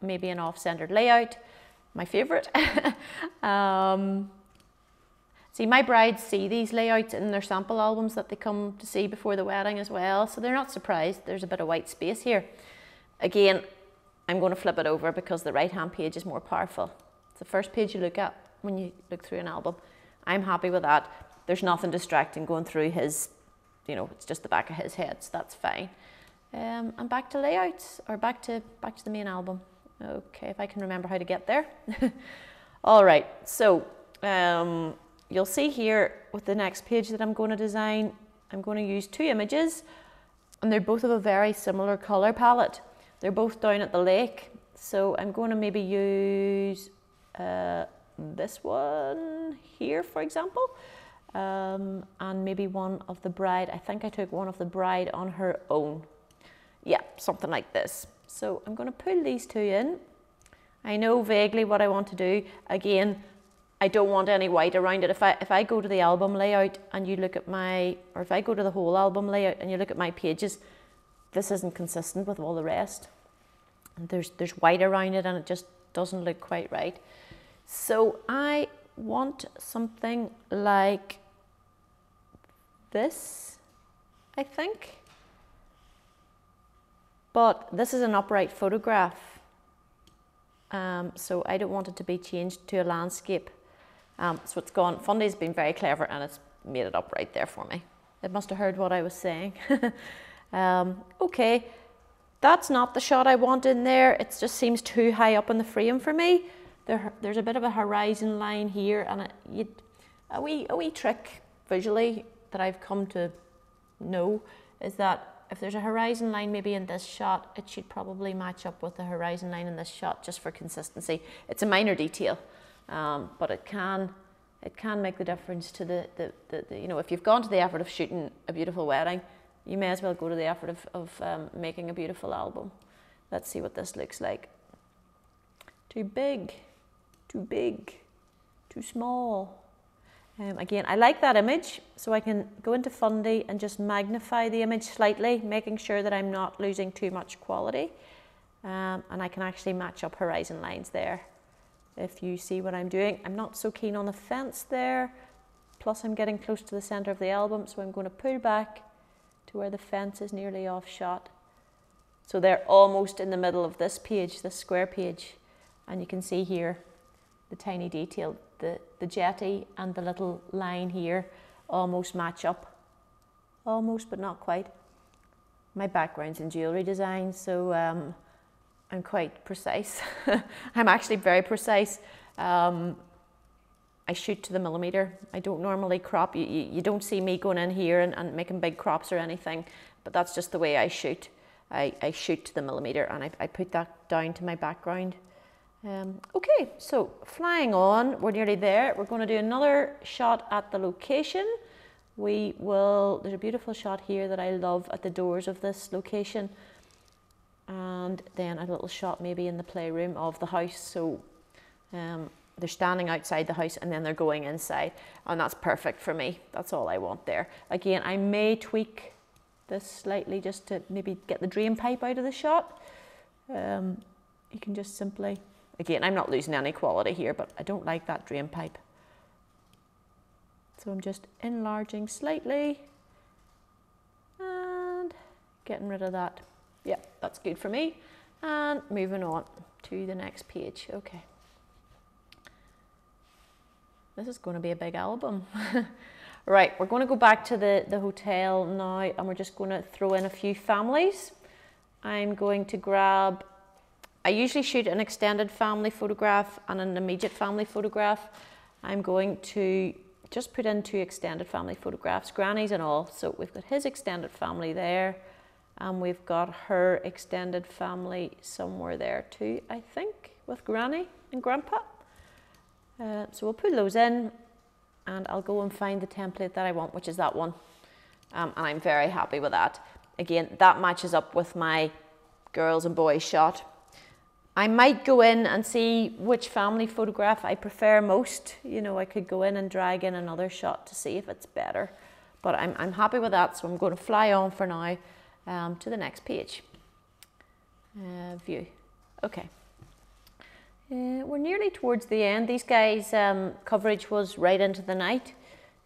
maybe an off-centered layout, my favorite. um, see, my brides see these layouts in their sample albums that they come to see before the wedding as well, so they're not surprised there's a bit of white space here. Again, I'm going to flip it over because the right-hand page is more powerful. It's the first page you look at when you look through an album. I'm happy with that. There's nothing distracting going through his, you know, it's just the back of his head, so that's fine. Um, and back to layouts, or back to, back to the main album. Okay, if I can remember how to get there. All right, so um, you'll see here with the next page that I'm going to design, I'm going to use two images, and they're both of a very similar color palette. They're both down at the lake, so I'm going to maybe use uh, this one here, for example, um, and maybe one of the bride. I think I took one of the bride on her own yeah, something like this. So I'm going to pull these two in. I know vaguely what I want to do. Again, I don't want any white around it. If I, if I go to the album layout and you look at my, or if I go to the whole album layout and you look at my pages, this isn't consistent with all the rest. And there's, there's white around it and it just doesn't look quite right. So I want something like this, I think. But this is an upright photograph. Um, so I don't want it to be changed to a landscape. Um, so it's gone, Fundy's been very clever and it's made it upright there for me. It must have heard what I was saying. um, okay, that's not the shot I want in there. It just seems too high up in the frame for me. There, there's a bit of a horizon line here and a, wee, a wee trick visually that I've come to know is that if there's a horizon line maybe in this shot, it should probably match up with the horizon line in this shot just for consistency. It's a minor detail, um, but it can it can make the difference to the, the, the, the, you know, if you've gone to the effort of shooting a beautiful wedding, you may as well go to the effort of, of um, making a beautiful album. Let's see what this looks like. Too big, too big, too small. Um, again, I like that image, so I can go into Fundy and just magnify the image slightly, making sure that I'm not losing too much quality. Um, and I can actually match up horizon lines there. If you see what I'm doing, I'm not so keen on the fence there, plus I'm getting close to the center of the album, so I'm going to pull back to where the fence is nearly off shot. So they're almost in the middle of this page, this square page, and you can see here the tiny detail the, the jetty and the little line here almost match up. Almost, but not quite. My background's in jewellery design, so um, I'm quite precise. I'm actually very precise. Um, I shoot to the millimeter. I don't normally crop. You, you, you don't see me going in here and, and making big crops or anything, but that's just the way I shoot. I, I shoot to the millimeter and I, I put that down to my background. Um, okay, so flying on, we're nearly there. We're going to do another shot at the location. We will, there's a beautiful shot here that I love at the doors of this location. And then a little shot maybe in the playroom of the house. So um, they're standing outside the house and then they're going inside. And that's perfect for me. That's all I want there. Again, I may tweak this slightly just to maybe get the drain pipe out of the shot. Um, you can just simply Again, I'm not losing any quality here, but I don't like that drain pipe. So I'm just enlarging slightly and getting rid of that. Yeah, that's good for me. And moving on to the next page. Okay. This is going to be a big album. right, we're going to go back to the, the hotel now and we're just going to throw in a few families. I'm going to grab I usually shoot an extended family photograph and an immediate family photograph. I'm going to just put in two extended family photographs, grannies and all. So we've got his extended family there and we've got her extended family somewhere there too, I think, with granny and grandpa. Uh, so we'll put those in and I'll go and find the template that I want, which is that one. Um, and I'm very happy with that. Again, that matches up with my girls and boys shot. I might go in and see which family photograph I prefer most. You know, I could go in and drag in another shot to see if it's better. But I'm, I'm happy with that, so I'm going to fly on for now um, to the next page. Uh, view. Okay. Uh, we're nearly towards the end. These guys' um, coverage was right into the night.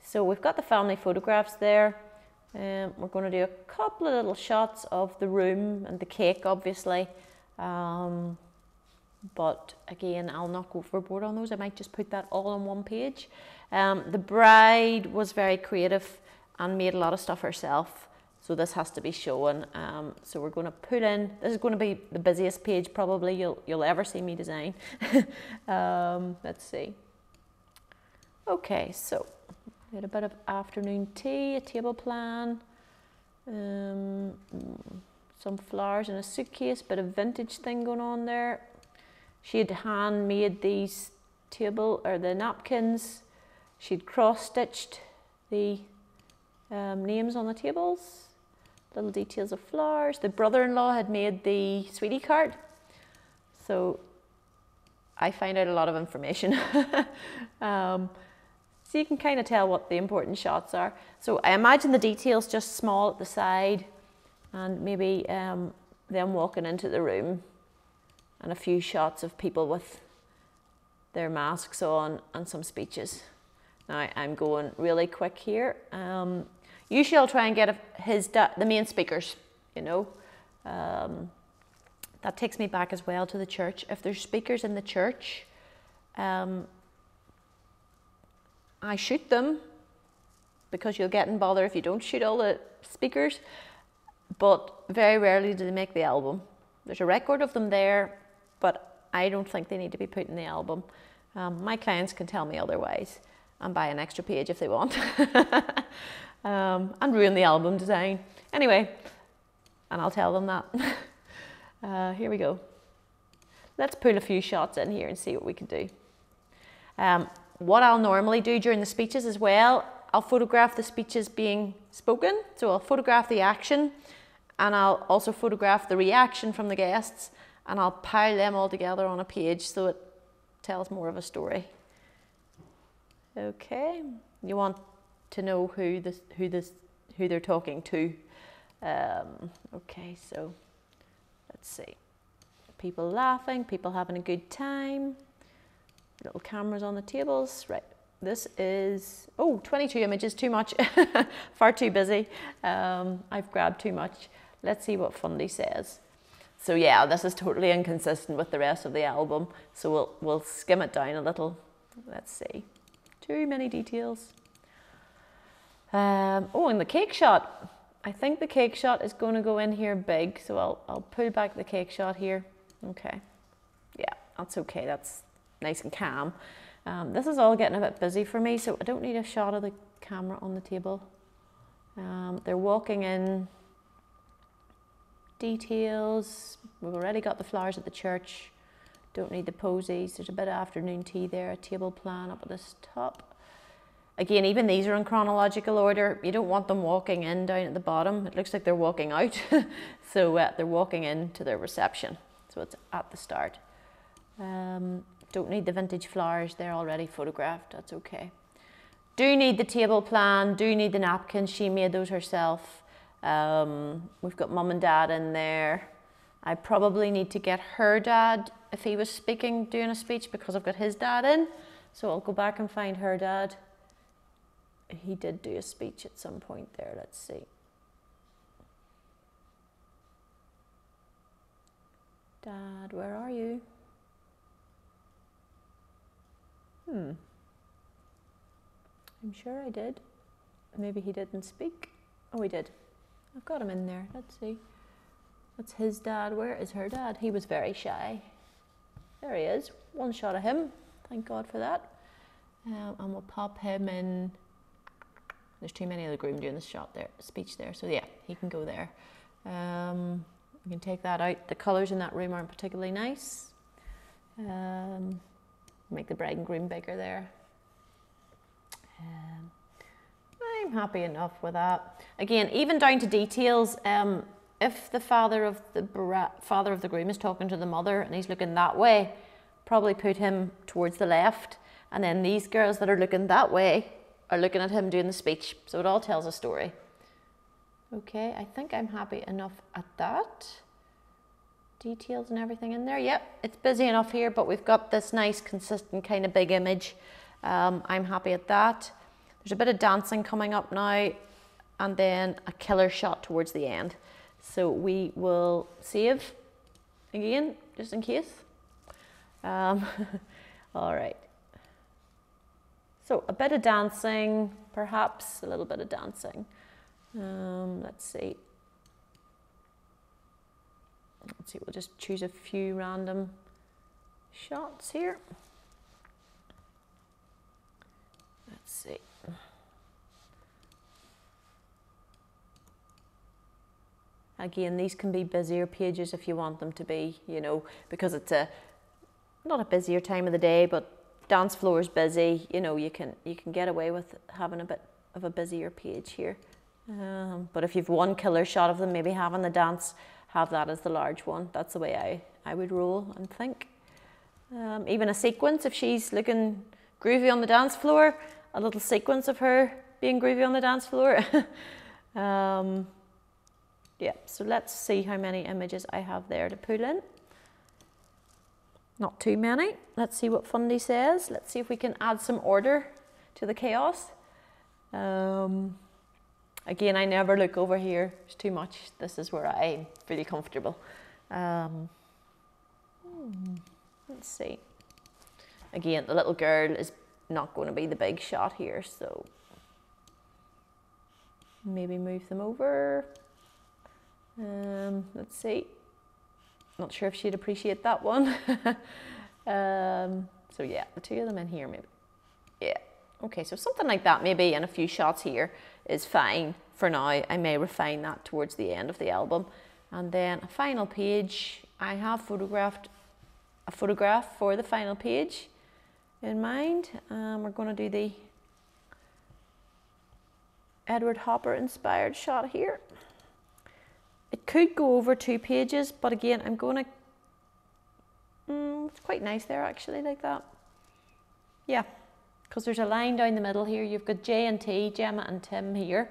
So we've got the family photographs there. Um, we're going to do a couple of little shots of the room and the cake, obviously. Um, but again, I'll not go overboard on those. I might just put that all on one page. Um, the bride was very creative and made a lot of stuff herself. So this has to be shown. Um, so we're going to put in, this is going to be the busiest page probably you'll, you'll ever see me design. um, let's see. Okay, so we had a bit of afternoon tea, a table plan, um, some flowers in a suitcase, bit of vintage thing going on there. She had handmade these table or the napkins. She'd cross stitched the um, names on the tables, little details of flowers. The brother-in-law had made the sweetie card. So I find out a lot of information. um, so you can kind of tell what the important shots are. So I imagine the details just small at the side and maybe um, them walking into the room and a few shots of people with their masks on and some speeches. Now I'm going really quick here. Um, usually I'll try and get his the main speakers, you know. Um, that takes me back as well to the church. If there's speakers in the church, um, I shoot them because you'll get in bother if you don't shoot all the speakers. But very rarely do they make the album. There's a record of them there, but I don't think they need to be put in the album. Um, my clients can tell me otherwise and buy an extra page if they want um, and ruin the album design. Anyway, and I'll tell them that. uh, here we go. Let's pull a few shots in here and see what we can do. Um, what I'll normally do during the speeches as well, I'll photograph the speeches being spoken. So I'll photograph the action and I'll also photograph the reaction from the guests and I'll pile them all together on a page so it tells more of a story. Okay, you want to know who this, who this, who they're talking to. Um, okay, so let's see. People laughing, people having a good time. Little cameras on the tables. Right, this is, oh, 22 images, too much. Far too busy. Um, I've grabbed too much. Let's see what Fundy says. So yeah, this is totally inconsistent with the rest of the album. So we'll, we'll skim it down a little. Let's see. Too many details. Um, oh, and the cake shot. I think the cake shot is going to go in here big. So I'll, I'll pull back the cake shot here. Okay. Yeah, that's okay. That's nice and calm. Um, this is all getting a bit busy for me, so I don't need a shot of the camera on the table. Um, they're walking in details. We've already got the flowers at the church. Don't need the posies. There's a bit of afternoon tea there, a table plan up at this top. Again, even these are in chronological order. You don't want them walking in down at the bottom. It looks like they're walking out. so uh, they're walking in to their reception. So it's at the start. Um, don't need the vintage flowers. They're already photographed. That's okay. Do need the table plan. Do need the napkins. She made those herself. Um, we've got mum and dad in there. I probably need to get her dad if he was speaking, doing a speech because I've got his dad in. So I'll go back and find her dad. He did do a speech at some point there. Let's see. Dad, where are you? Hmm. I'm sure I did. Maybe he didn't speak. Oh, he did. I've got him in there. Let's see. That's his dad. Where is her dad? He was very shy. There he is. One shot of him. Thank God for that. Um, and we'll pop him in. There's too many of the groom doing the shot there, speech there. So yeah, he can go there. Um, can take that out. The colours in that room aren't particularly nice. Um, make the bride and groom bigger there. Um, I'm happy enough with that. Again, even down to details, um, if the father of the father of the groom is talking to the mother and he's looking that way, probably put him towards the left. And then these girls that are looking that way are looking at him doing the speech. So it all tells a story. Okay, I think I'm happy enough at that. Details and everything in there. Yep, it's busy enough here, but we've got this nice, consistent kind of big image. Um, I'm happy at that. There's a bit of dancing coming up now and then a killer shot towards the end. So we will save again, just in case. Um, all right. So a bit of dancing, perhaps a little bit of dancing. Um, let's see. Let's see, we'll just choose a few random shots here. Let's see. Again, these can be busier pages if you want them to be, you know, because it's a not a busier time of the day, but dance floor is busy. You know, you can you can get away with having a bit of a busier page here. Um, but if you've one killer shot of them, maybe having the dance, have that as the large one. That's the way I, I would roll and think. Um, even a sequence, if she's looking groovy on the dance floor, a little sequence of her being groovy on the dance floor. um, yeah, so let's see how many images I have there to pull in. Not too many. Let's see what Fundy says. Let's see if we can add some order to the chaos. Um, again, I never look over here. It's too much. This is where I'm really comfortable. Um, hmm, let's see. Again, the little girl is not going to be the big shot here, so maybe move them over. Um, let's see. Not sure if she'd appreciate that one. um, so yeah, the two of them in here maybe. Yeah. Okay, so something like that maybe and a few shots here is fine for now. I may refine that towards the end of the album. And then a final page. I have photographed a photograph for the final page in mind. Um, we're going to do the Edward Hopper inspired shot here. It could go over two pages, but again, I'm going to, mm, it's quite nice there actually, like that. Yeah, because there's a line down the middle here. You've got J and T, Gemma and Tim here.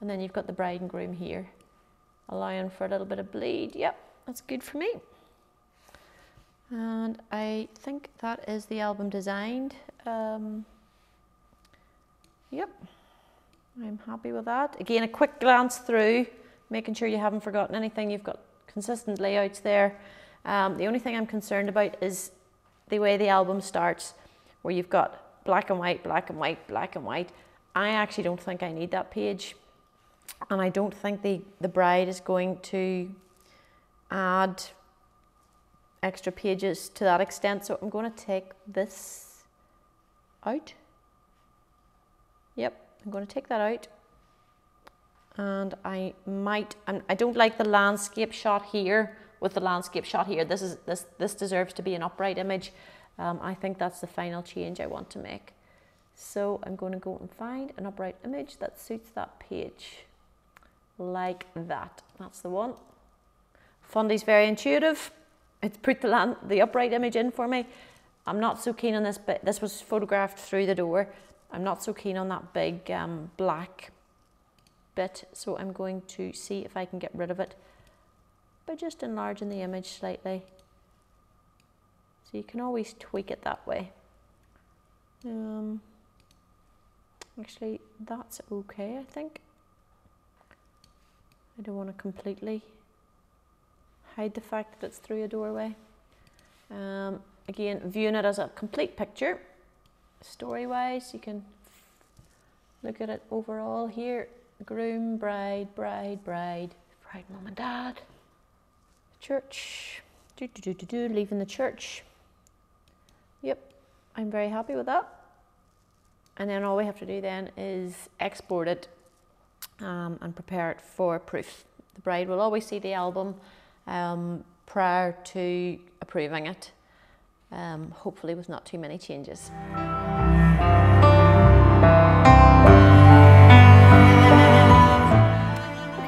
And then you've got the bride and groom here, allowing for a little bit of bleed. Yep, that's good for me. And I think that is the album designed. Um, yep, I'm happy with that. Again, a quick glance through making sure you haven't forgotten anything. You've got consistent layouts there. Um, the only thing I'm concerned about is the way the album starts, where you've got black and white, black and white, black and white. I actually don't think I need that page. And I don't think the, the bride is going to add extra pages to that extent. So I'm going to take this out. Yep, I'm going to take that out. And I might, and I don't like the landscape shot here with the landscape shot here. This is this this deserves to be an upright image. Um, I think that's the final change I want to make. So I'm going to go and find an upright image that suits that page like that. That's the one. Fundy's very intuitive. It's put the, land, the upright image in for me. I'm not so keen on this, but this was photographed through the door. I'm not so keen on that big um, black bit, so I'm going to see if I can get rid of it by just enlarging the image slightly. So you can always tweak it that way. Um, actually, that's okay, I think. I don't want to completely hide the fact that it's through a doorway. Um, again, viewing it as a complete picture, story-wise, you can look at it overall here. Groom, bride, bride, bride, bride, mum and dad church, do, do, do, do, do, leaving the church. Yep, I'm very happy with that. And then all we have to do then is export it um, and prepare it for proof. The bride will always see the album um, prior to approving it, um, hopefully with not too many changes.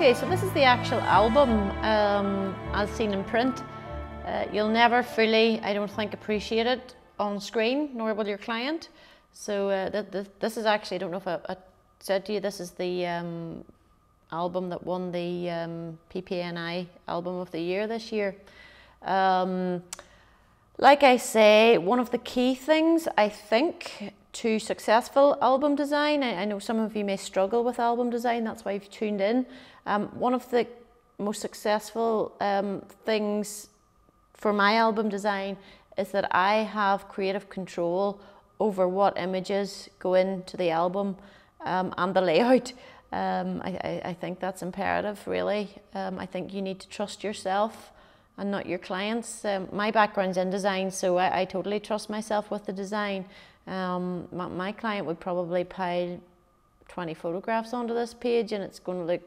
Okay, so this is the actual album um, as seen in print. Uh, you'll never fully, I don't think, appreciate it on screen, nor will your client. So uh, th th this is actually, I don't know if I, I said to you, this is the um, album that won the um, PPANI Album of the Year this year. Um, like I say, one of the key things I think to successful album design, I, I know some of you may struggle with album design, that's why you've tuned in. Um, one of the most successful um, things for my album design is that I have creative control over what images go into the album um, and the layout. Um, I, I, think that's imperative, really. Um, I think you need to trust yourself and not your clients. Um, my background's in design, so I, I, totally trust myself with the design. Um, my, my client would probably pile 20 photographs onto this page and it's going to look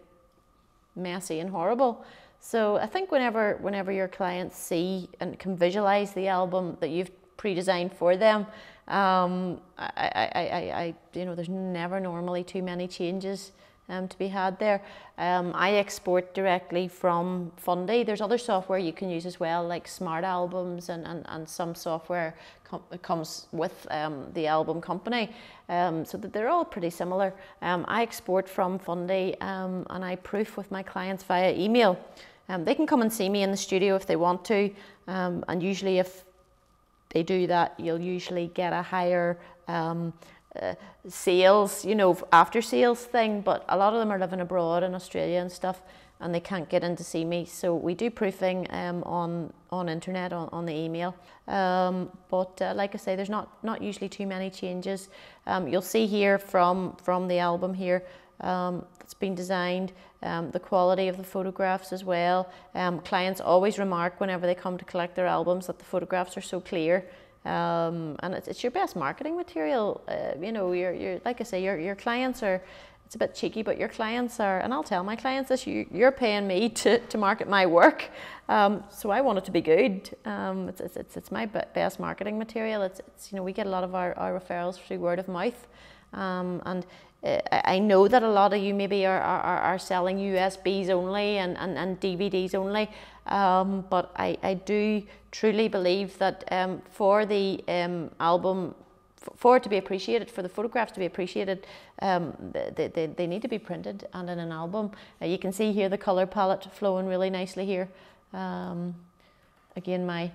messy and horrible. So I think whenever whenever your clients see and can visualize the album that you've pre-designed for them, um, I, I, I, I, you know, there's never normally too many changes um, to be had there. Um, I export directly from Fundy. There's other software you can use as well, like Smart Albums and, and, and some software com comes with um, the album company. Um, so that they're all pretty similar. Um, I export from Fundy um, and I proof with my clients via email. They can come and see me in the studio if they want to. and usually if they do that, you'll usually get a higher uh, sales, you know, after sales thing, but a lot of them are living abroad in Australia and stuff and they can't get in to see me. So we do proofing um, on, on internet, on, on the email. Um, but uh, like I say, there's not, not usually too many changes. Um, you'll see here from, from the album here, um, it's been designed, um, the quality of the photographs as well. Um, clients always remark whenever they come to collect their albums that the photographs are so clear. Um, and it's, it's your best marketing material. Uh, you know, you're, you're, like I say, your, your clients are, it's a bit cheeky, but your clients are, and I'll tell my clients this, you, you're paying me to, to market my work. Um, so I want it to be good. Um, it's, it's, it's, my best marketing material. It's, it's, you know, we get a lot of our, our referrals through word of mouth. Um, and uh, I know that a lot of you maybe are, are, are selling USBs only and, and, and DVDs only, um, but I, I do truly believe that um, for the um, album, for it to be appreciated, for the photographs to be appreciated, um, they, they, they need to be printed and in an album. Uh, you can see here the colour palette flowing really nicely here. Um, again, my,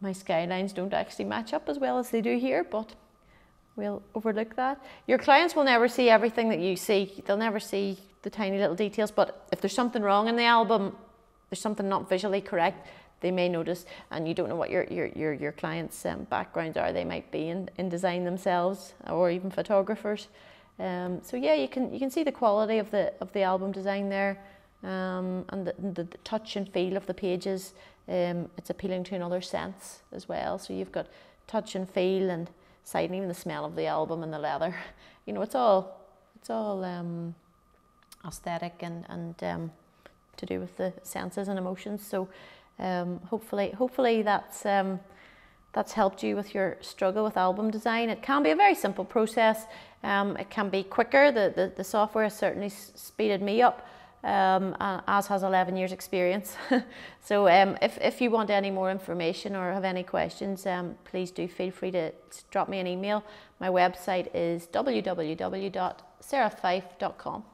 my skylines don't actually match up as well as they do here, but we'll overlook that. Your clients will never see everything that you see. They'll never see the tiny little details, but if there's something wrong in the album, there's something not visually correct, they may notice, and you don't know what your, your, your, your clients' um, backgrounds are. They might be in, in design themselves or even photographers. Um, so yeah, you can, you can see the quality of the, of the album design there um, and the, the, the, touch and feel of the pages. Um, it's appealing to another sense as well. So you've got touch and feel and side, and even the smell of the album and the leather. You know, it's all it's all um, aesthetic and and um, to do with the senses and emotions. So um, hopefully, hopefully that's um, that's helped you with your struggle with album design. It can be a very simple process. Um, it can be quicker. The, the, the software has certainly speeded me up, um, as has 11 years experience. so um, if, if you want any more information or have any questions, um, please do feel free to drop me an email. My website is www.sarahfyffe.com.